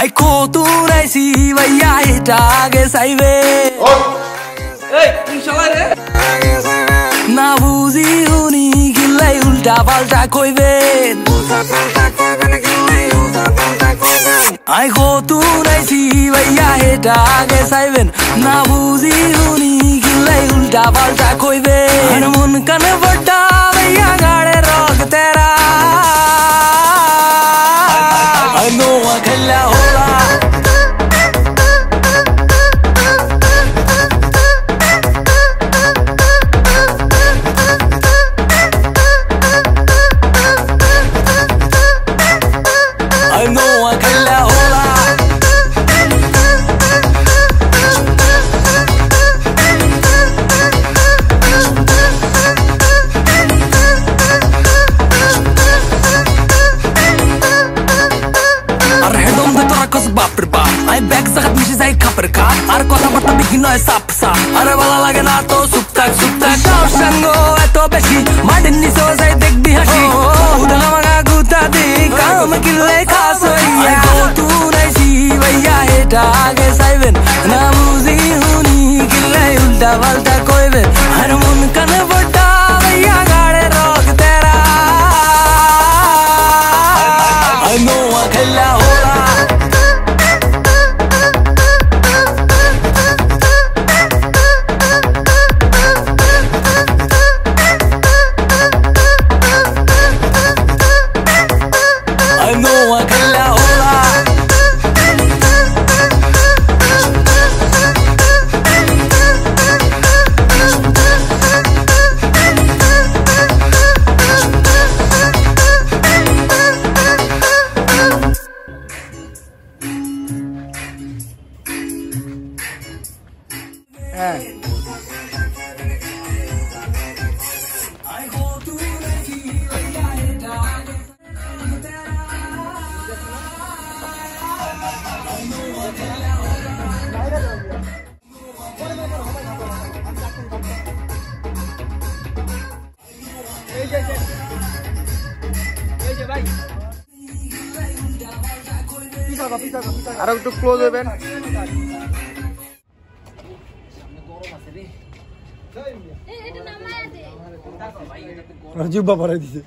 I কত রাইছি ভাইয়া এটা আগে রে না বুঝি শুনি গিলাই উল্টা পাল্টা কইবেন আই কত রাইছি ভাইয়া এটা আগে চাইবেন না বুঝি শুনি গিলাই উল্টা পাল্টা কইবেন মন কানে বড্ডা ভাইয়া গাড়ে রগ তেরা I know I can la রে বাপ আই ব্যাগ জাগাত মিশে যাই খাপের খাপ আর কথা বার্তা বিকি নয় সাপ সাপ আরে ভালো লাগে না তো সুপতাক সুপতাক কার সঙ্গ এত বেশি মাটির নিচে যাই দেখবি হাসি উদানা মাগা গুতা দি কাম কিলে খাস হইয়া গো তু নাইছি ভাইয়া এটা আগে চাইবেন না বুঝি হুনি কিলে উল্টা পাল্টা কইবেন আর মন কানে হ্যাঁ। আরও একটু ক্লোজ হবেন। জিব্বা পরাই দিছে